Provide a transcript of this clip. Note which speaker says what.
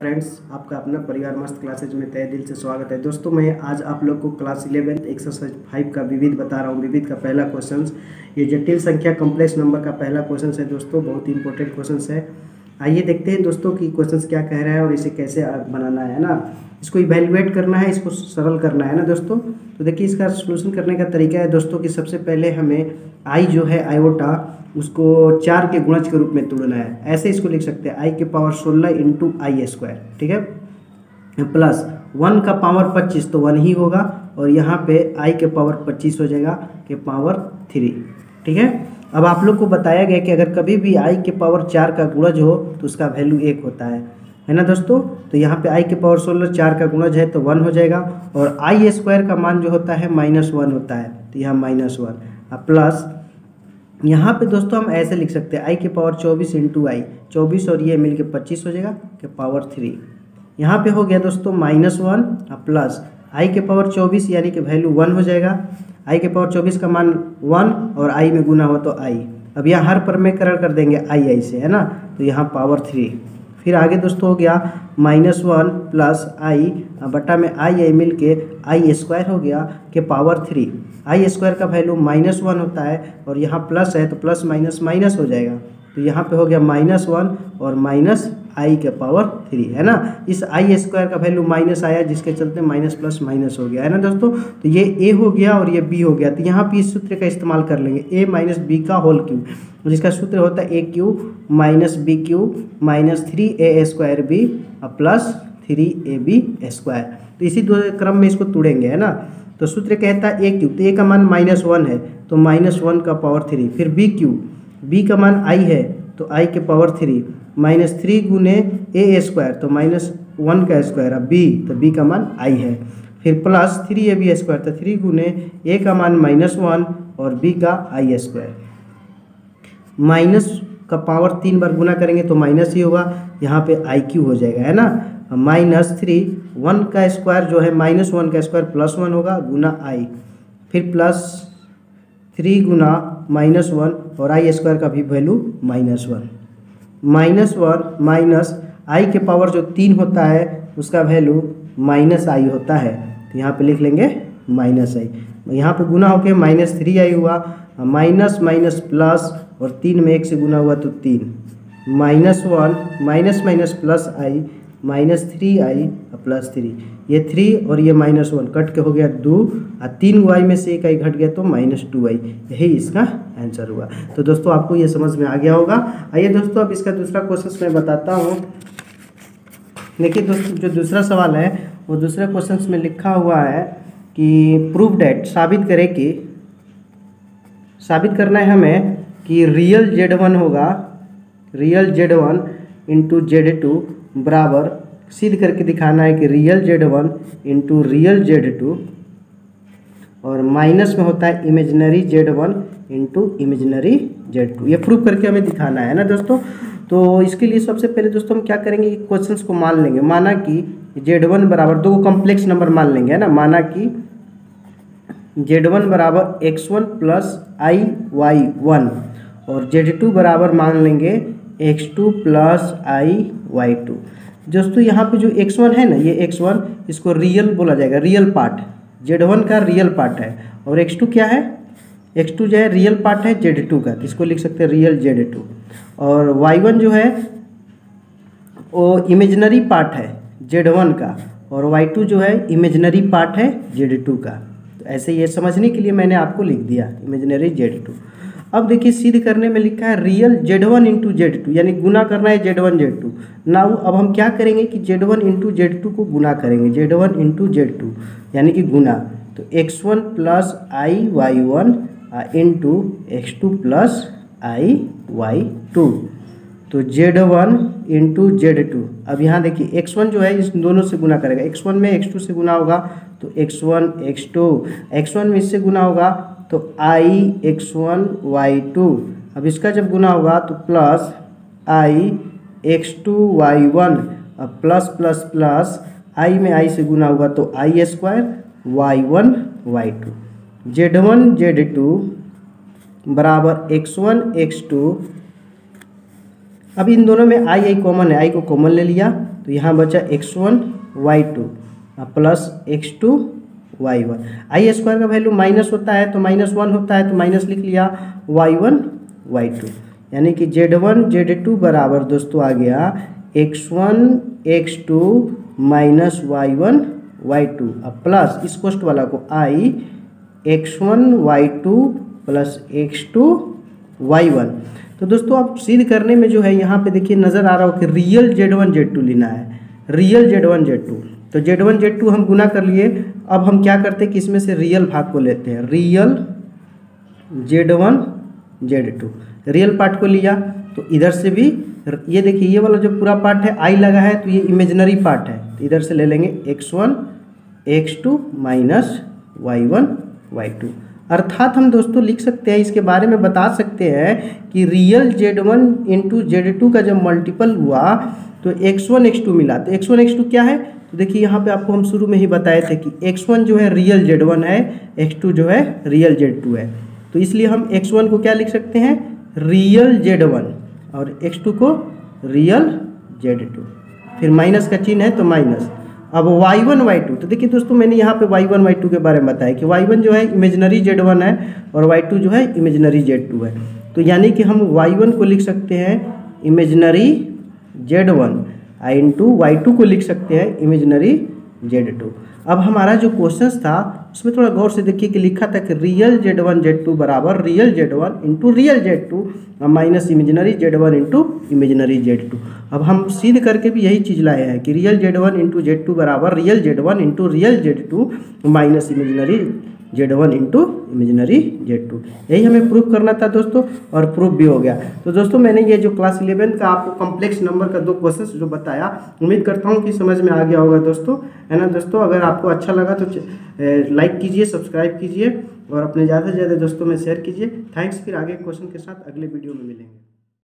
Speaker 1: Friends आपका अपना परिवार मस्त क्लासेज में तय दिल से स्वागत है। दोस्तों, मैं आज आप लोग को क्लास इलेवेंथ एक्सरसाइज फाइव का विविध बता रहा हूँ। विविध का पहला क्वेश्चन ये जटिल संख्या कम्प्लेक्स नंबर का पहला क्वेश्चन है दोस्तों। बहुत ही इंपॉर्टेंट क्वेश्चन है। आइए देखते हैं दोस्तों कि क्वेश्चन क्या कह रहा है और इसे कैसे बनाना है ना। इसको इवेल्युएट करना है, इसको सरल करना है ना दोस्तों। तो देखिए इसका सोल्यूशन करने का तरीका है दोस्तों कि सबसे पहले हमें आई जो है आयोटा उसको चार के गुणज के रूप में तोड़ना है। ऐसे इसको लिख सकते हैं आई के पावर सोलह इंटू आई स्क्वायर ठीक है? प्लस वन का पावर पच्चीस तो वन ही होगा और यहाँ पे आई के पावर पच्चीस हो जाएगा, के पावर थ्री ठीक है? अब आप लोग को बताया गया कि अगर कभी भी आई के पावर चार का गुणज हो तो उसका वैल्यू एक होता है। है ना दोस्तों? तो यहाँ पे आई के पावर सोलह चार का गुणज है तो वन हो जाएगा। और आई स्क्वायर का मान जो होता है माइनस वन होता है। तो यहाँ माइनस वन प्लस यहाँ पे दोस्तों हम ऐसे लिख सकते हैं आई के पावर चौबीस इंटू आई चौबीस और ये मिल के पच्चीस हो जाएगा, के पावर थ्री यहाँ पे हो गया दोस्तों माइनस वन प्लस आई के पावर चौबीस यानी कि वैल्यू वन हो जाएगा। आई के पावर चौबीस का मान वन और आई में गुना हो तो आई। अब यहाँ हर पर में करण कर देंगे आई आई से, है ना? तो यहाँ पावर थ्री फिर आगे दोस्तों हो गया माइनस वन प्लस आई बटा में आई आई मिल के आई स्क्वायर हो गया के पावर थ्री आई स्क्वायर का वैल्यू माइनस वन होता है और यहाँ प्लस है तो प्लस माइनस माइनस हो जाएगा। तो यहाँ पे हो गया माइनस वन और माइनस आई के पावर थ्री है ना? इस आई स्क्वायर का वैल्यू माइनस आया, जिसके चलते माइनस प्लस माइनस हो गया, है ना दोस्तों? तो ये ए हो गया और ये बी हो गया। तो यहाँ पे इस सूत्र का इस्तेमाल कर लेंगे। ए माइनस बी का होल क्यू जिसका सूत्र होता है A cube minus B cube minus three A square B plus three A B square तो इसी दो क्रम में इसको तोड़ेंगे, है ना? तो सूत्र कहता है ए क्यू तो ए का मान माइनस वन है तो माइनस वन का पावर थ्री फिर बी क्यू बी का मान आई है तो आई के पावर थ्री माइनस थ्री गुने ए स्क्वायर तो माइनस वन का स्क्वायर, अब बी तो बी का मान आई है। फिर plus three A B square तो थ्री गुने ए का मान माइनस वन और बी का आई स्क्वायर। माइनस का पावर तीन बार गुना करेंगे तो माइनस ही होगा, यहाँ पे आई क्यू हो जाएगा, है ना? माइनस थ्री, वन का स्क्वायर जो है माइनस वन का स्क्वायर प्लस वन होगा गुना आई। फिर प्लस थ्री गुना माइनस वन और आई स्क्वायर का भी value minus one. Minus one minus I के पावर जो तीन होता है, उसका वैल्यू माइनस आई होता है। तो यहाँ पे लिख लेंगे माइनस आई। यहाँ पे गुना होके माइनस थ्री आई हुआ, माइनस माइनस प्लस और तीन में एक से गुना हुआ तो तीन। Minus one, minus minus plus I minus three I और प्लस थ्री। ये थ्री और ये माइनस वन। कट के हो गया दो और तीन वाई में से एक आई घट गया तो माइनस टू आई। यही इसका आंसर हुआ। तो दोस्तों, आपको ये समझ में आ गया होगा। आइए दोस्तों, अब इसका दूसरा क्वेश्चन मैं बताता हूँ। देखिए दोस्तों, जो दूसरा सवाल है, वो दूसरे क्वेश्चन में लिखा हुआ है कि प्रूफ डेट साबित करें कि, साबित करना है हमें कि रियल जेड वन होगा। Real Z one into Z two बराबर सिद्ध करके दिखाना है कि real Z one into real Z two और माइनस में होता है imaginary Z one into imaginary Z two ये प्रूव करके हमें दिखाना है ना दोस्तों? तो इसके लिए सबसे पहले दोस्तों हम क्या करेंगे? क्वेश्चंस को मान लेंगे। माना कि जेड वन बराबर दो कॉम्प्लेक्स नंबर मान लेंगे, है ना? माना कि जेड वन बराबर X one plus I Y one और जेड टू बराबर मान लेंगे X two plus I Y two दोस्तों, यहाँ पे जो एक्स वन है ना, ये एक्स वन इसको रियल बोला जाएगा रियल पार्ट जेड वन का रियल पार्ट है। और एक्स टू क्या है? एक्स टू जो है रियल पार्ट है जेड टू का। इसको लिख सकते हैं रियल जेड टू और वाई वन जो है, वो इमेजनरी पार्ट है जेड वन का। और वाई टू जो है इमेजनरी पार्ट है जेड टू का। तो ऐसे ये समझने के लिए मैंने आपको लिख दिया इमेजनरी जेड टू अब देखिए, सिद्ध करने में लिखा है real Z one into Z two यानी गुना करना है Z one Z two now अब हम क्या करेंगे कि Z one into Z two को गुना करेंगे। Z one into Z two यानी कि गुना। तो X one plus I Y one into X two plus I Y two तो Z one into Z two अब यहाँ देखिए एक्स वन जो है, इस दोनों से गुना करेगा। एक्स वन में एक्स टू से गुना होगा तो X one X two X one में इससे गुना होगा तो I X one Y two अब इसका जब गुना होगा तो plus I X two Y one अब प्लस प्लस प्लस आई में आई से गुना होगा तो I square Y one Y two Z one Z two बराबर एक्स वन एक्स टू अब इन दोनों में आई आई कॉमन है। आई को कॉमन ले लिया। तो यहाँ बचा X one Y two plus X two Y one I square का वैल्यू माइनस होता है तो माइनस वन होता है तो माइनस लिख लिया वाई वन वाई टू यानी कि जेड वन जेड टू बराबर दोस्तों आ गया X one X two minus Y one Y two अब प्लस इस कोस्ट वाला को I X one Y two plus X two Y one तो दोस्तों आप सिद्ध करने में जो है यहाँ पे देखिए नज़र आ रहा हो कि real Z one Z two लेना है। Real Z one Z two तो जेड वन जेड टू हम गुना कर लिए। अब हम क्या करते हैं कि इसमें से रियल भाग को लेते हैं। Real Z one Z two real part को लिया तो इधर से भी ये देखिए, ये वाला जो पूरा पार्ट है आई लगा है तो ये इमेजनरी पार्ट है। तो इधर से ले लेंगे X one X two minus Y one Y two अर्थात हम दोस्तों लिख सकते हैं, इसके बारे में बता सकते हैं कि real Z one into Z two का जब मल्टीपल हुआ तो एक्स वन एक्स टू मिला। तो एक्स वन एक्स टू क्या है? तो देखिए यहाँ पे आपको हम शुरू में ही बताए थे कि एक्स वन जो है रियल जेड वन है एक्स टू जो है रियल जेड टू है। तो इसलिए हम एक्स वन को क्या लिख सकते हैं? रियल जेड वन और एक्स टू को रियल जेड टू फिर माइनस का चिन्ह है तो माइनस अब वाई वन वाई टू तो देखिए दोस्तों मैंने यहाँ पे वाई वन वाई टू के बारे में बताया कि वाई वन जो है इमेजनरी जेड वन है और वाई टू जो है इमेजनरी जेड टू है। तो यानी कि हम वाई वन को लिख सकते हैं imaginary Z one I into Y two को लिख सकते हैं इमेजनरी जेड टू। अब हमारा जो क्वेश्चन था, उसमें थोड़ा गौर से देखिए कि लिखा था कि real Z one Z two बराबर real Z one into real Z two minus imaginary Z one into imaginary Z two. अब हम सीध करके भी यही चीज़ लाए हैं कि real Z one into Z two बराबर real Z one into real Z two minus imaginary Z one into imaginary Z two यही हमें प्रूफ करना था दोस्तों और प्रूफ भी हो गया। तो दोस्तों मैंने ये जो क्लास इलेवेंथ का आपको कॉम्प्लेक्स नंबर का दो क्वेश्चन जो बताया, उम्मीद करता हूँ कि समझ में आ गया होगा दोस्तों। है ना दोस्तों? अगर आपको अच्छा लगा तो लाइक कीजिए सब्सक्राइब कीजिए और अपने ज़्यादा से ज़्यादा दोस्तों में शेयर कीजिए। थैंक्स फिर आगे क्वेश्चन के साथ अगले वीडियो में मिलेंगे।